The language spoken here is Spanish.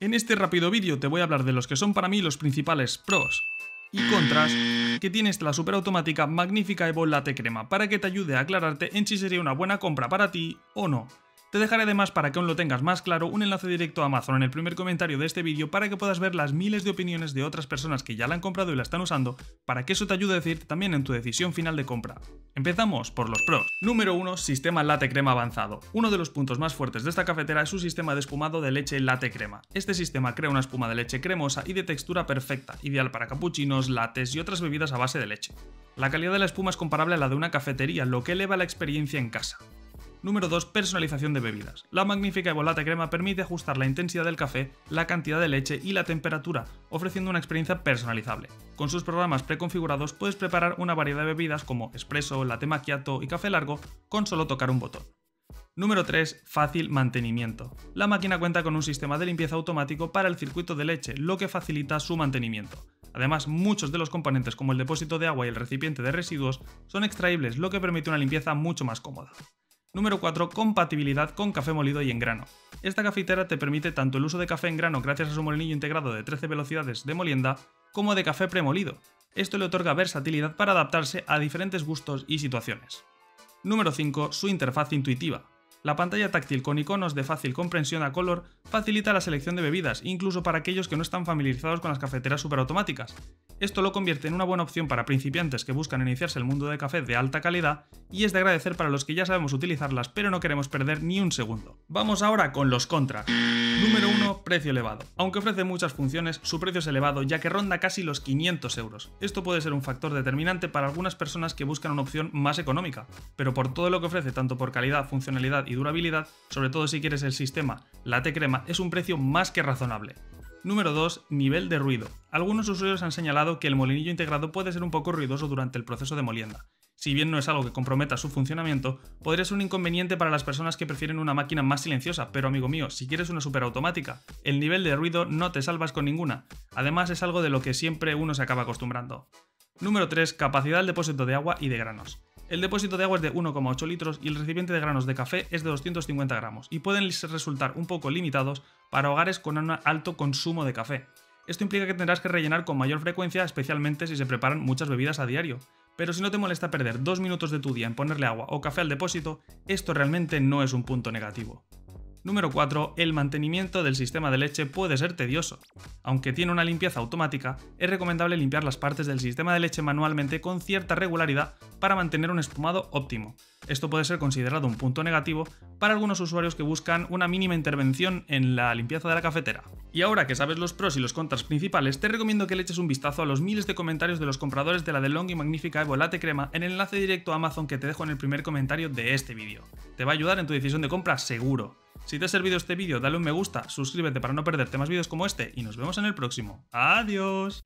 En este rápido vídeo te voy a hablar de los que son para mí los principales pros y contras que tiene esta la superautomática Magnífica Evo Latte Crema para que te ayude a aclararte en si sería una buena compra para ti o no. Te dejaré además para que aún lo tengas más claro un enlace directo a Amazon en el primer comentario de este vídeo para que puedas ver las miles de opiniones de otras personas que ya la han comprado y la están usando para que eso te ayude a decirte también en tu decisión final de compra. Empezamos por los pros. Número 1. Sistema Latte Crema avanzado. Uno de los puntos más fuertes de esta cafetera es su sistema de espumado de leche Latte Crema. Este sistema crea una espuma de leche cremosa y de textura perfecta, ideal para capuchinos, lates y otras bebidas a base de leche. La calidad de la espuma es comparable a la de una cafetería, lo que eleva la experiencia en casa. Número 2. Personalización de bebidas. La magnífica Evolate Crema permite ajustar la intensidad del café, la cantidad de leche y la temperatura, ofreciendo una experiencia personalizable. Con sus programas preconfigurados puedes preparar una variedad de bebidas como espresso, latte macchiato y café largo con solo tocar un botón. Número 3. Fácil mantenimiento. La máquina cuenta con un sistema de limpieza automático para el circuito de leche, lo que facilita su mantenimiento. Además, muchos de los componentes como el depósito de agua y el recipiente de residuos son extraíbles, lo que permite una limpieza mucho más cómoda. Número 4. Compatibilidad con café molido y en grano. Esta cafetera te permite tanto el uso de café en grano gracias a su molinillo integrado de 13 velocidades de molienda, como de café premolido. Esto le otorga versatilidad para adaptarse a diferentes gustos y situaciones. Número 5. Su interfaz intuitiva. La pantalla táctil con iconos de fácil comprensión a color facilita la selección de bebidas, incluso para aquellos que no están familiarizados con las cafeteras superautomáticas. Esto lo convierte en una buena opción para principiantes que buscan iniciarse el mundo de café de alta calidad y es de agradecer para los que ya sabemos utilizarlas pero no queremos perder ni un segundo. Vamos ahora con los contras. Número 1. Precio elevado. Aunque ofrece muchas funciones, su precio es elevado ya que ronda casi los 500 euros. Esto puede ser un factor determinante para algunas personas que buscan una opción más económica, pero por todo lo que ofrece tanto por calidad, funcionalidad y durabilidad, sobre todo si quieres el sistema Latte Crema, es un precio más que razonable. Número 2. Nivel de ruido. Algunos usuarios han señalado que el molinillo integrado puede ser un poco ruidoso durante el proceso de molienda. Si bien no es algo que comprometa su funcionamiento, podría ser un inconveniente para las personas que prefieren una máquina más silenciosa, pero amigo mío, si quieres una superautomática, el nivel de ruido no te salvas con ninguna. Además es algo de lo que siempre uno se acaba acostumbrando. Número 3. Capacidad del depósito de agua y de granos. El depósito de agua es de 1,8 litros y el recipiente de granos de café es de 250 gramos y pueden resultar un poco limitados para hogares con un alto consumo de café. Esto implica que tendrás que rellenar con mayor frecuencia, especialmente si se preparan muchas bebidas a diario. Pero si no te molesta perder dos minutos de tu día en ponerle agua o café al depósito, esto realmente no es un punto negativo. Número 4. El mantenimiento del sistema de leche puede ser tedioso. Aunque tiene una limpieza automática, es recomendable limpiar las partes del sistema de leche manualmente con cierta regularidad para mantener un espumado óptimo. Esto puede ser considerado un punto negativo para algunos usuarios que buscan una mínima intervención en la limpieza de la cafetera. Y ahora que sabes los pros y los contras principales, te recomiendo que le eches un vistazo a los miles de comentarios de los compradores de la DeLonghi y magnífica Evo Latte Crema en el enlace directo a Amazon que te dejo en el primer comentario de este vídeo. Te va a ayudar en tu decisión de compra seguro. Si te ha servido este vídeo, dale un me gusta, suscríbete para no perderte más vídeos como este y nos vemos en el próximo. ¡Adiós!